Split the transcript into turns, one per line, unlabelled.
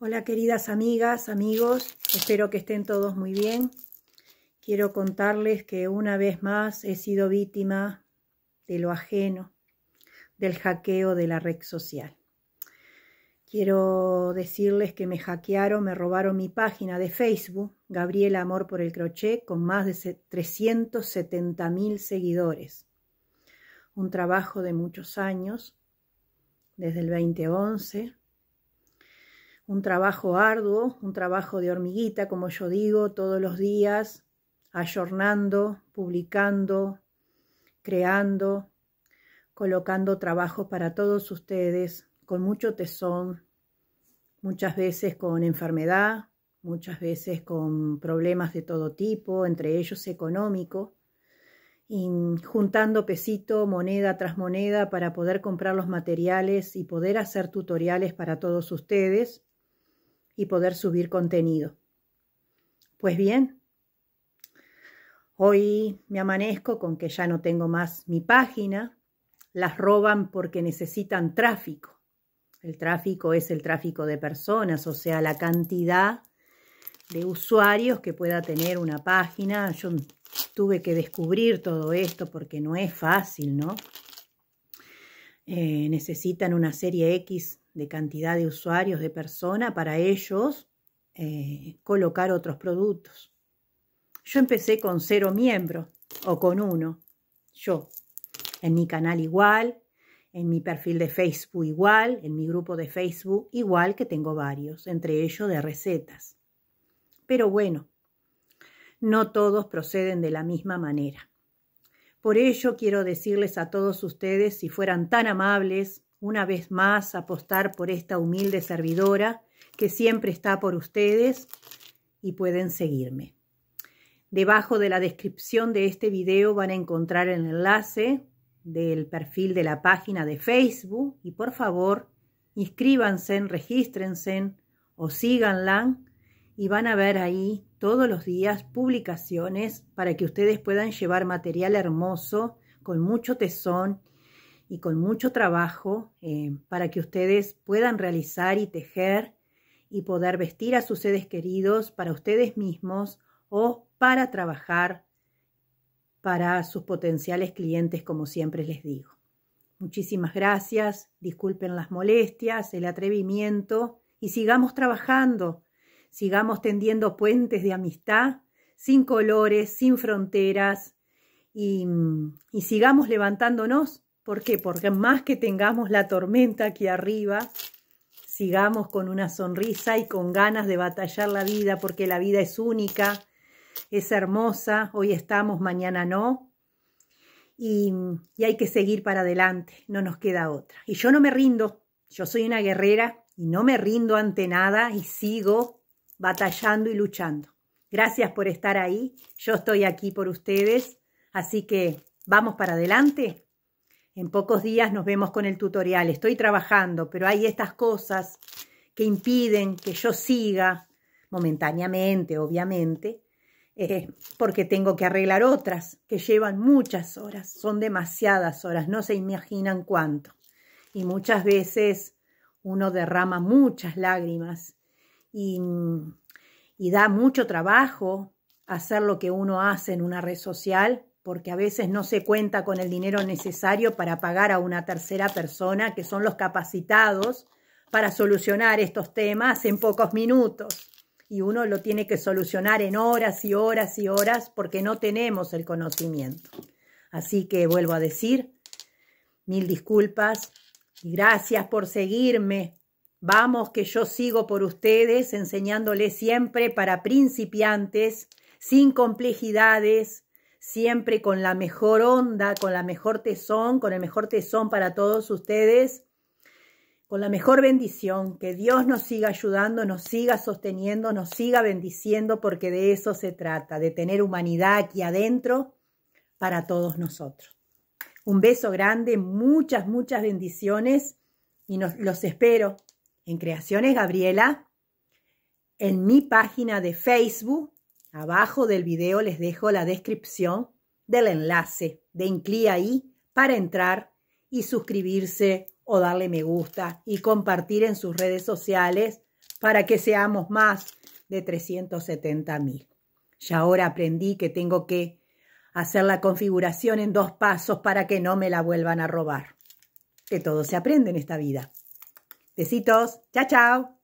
Hola queridas amigas, amigos, espero que estén todos muy bien. Quiero contarles que una vez más he sido víctima de lo ajeno, del hackeo de la red social. Quiero decirles que me hackearon, me robaron mi página de Facebook, Gabriela Amor por el Crochet, con más de 370 mil seguidores. Un trabajo de muchos años, desde el 2011 un trabajo arduo, un trabajo de hormiguita, como yo digo, todos los días, ayornando, publicando, creando, colocando trabajo para todos ustedes con mucho tesón, muchas veces con enfermedad, muchas veces con problemas de todo tipo, entre ellos económico, y juntando pesito, moneda tras moneda para poder comprar los materiales y poder hacer tutoriales para todos ustedes y poder subir contenido. Pues bien, hoy me amanezco con que ya no tengo más mi página, las roban porque necesitan tráfico. El tráfico es el tráfico de personas, o sea, la cantidad de usuarios que pueda tener una página. Yo tuve que descubrir todo esto porque no es fácil, ¿no? Eh, necesitan una serie X de cantidad de usuarios, de personas, para ellos eh, colocar otros productos. Yo empecé con cero miembros o con uno, yo, en mi canal igual, en mi perfil de Facebook igual, en mi grupo de Facebook igual que tengo varios, entre ellos de recetas. Pero bueno, no todos proceden de la misma manera. Por ello quiero decirles a todos ustedes, si fueran tan amables, una vez más apostar por esta humilde servidora que siempre está por ustedes y pueden seguirme. Debajo de la descripción de este video van a encontrar el enlace del perfil de la página de Facebook y por favor inscríbanse, regístrense o síganla y van a ver ahí todos los días publicaciones para que ustedes puedan llevar material hermoso con mucho tesón y con mucho trabajo eh, para que ustedes puedan realizar y tejer y poder vestir a sus seres queridos para ustedes mismos o para trabajar para sus potenciales clientes, como siempre les digo. Muchísimas gracias, disculpen las molestias, el atrevimiento y sigamos trabajando, sigamos tendiendo puentes de amistad sin colores, sin fronteras y, y sigamos levantándonos ¿Por qué? Porque más que tengamos la tormenta aquí arriba, sigamos con una sonrisa y con ganas de batallar la vida, porque la vida es única, es hermosa, hoy estamos, mañana no, y, y, hay que seguir para adelante, no nos queda otra. Y yo no me rindo, yo soy una guerrera y no me rindo ante nada y sigo batallando y luchando. Gracias por estar ahí, yo estoy aquí por ustedes, así que vamos para adelante. En pocos días nos vemos con el tutorial. Estoy trabajando, pero hay estas cosas que impiden que yo siga momentáneamente, obviamente, eh, porque tengo que arreglar otras que llevan muchas horas, son demasiadas horas, no se imaginan cuánto. Y muchas veces uno derrama muchas lágrimas y, y da mucho trabajo hacer lo que uno hace en una red social porque a veces no se cuenta con el dinero necesario para pagar a una tercera persona, que son los capacitados para solucionar estos temas en pocos minutos. Y uno lo tiene que solucionar en horas y horas y horas porque no tenemos el conocimiento. Así que vuelvo a decir, mil disculpas y gracias por seguirme. Vamos que yo sigo por ustedes enseñándoles siempre para principiantes, sin complejidades, siempre con la mejor onda, con la mejor tesón, con el mejor tesón para todos ustedes, con la mejor bendición, que Dios nos siga ayudando, nos siga sosteniendo, nos siga bendiciendo, porque de eso se trata, de tener humanidad aquí adentro para todos nosotros. Un beso grande, muchas, muchas bendiciones y nos, los espero en Creaciones Gabriela, en mi página de Facebook Abajo del video les dejo la descripción del enlace de Incli ahí para entrar y suscribirse o darle me gusta y compartir en sus redes sociales para que seamos más de 370 mil. Y ahora aprendí que tengo que hacer la configuración en dos pasos para que no me la vuelvan a robar. Que todo se aprende en esta vida. Besitos. Chao, chao.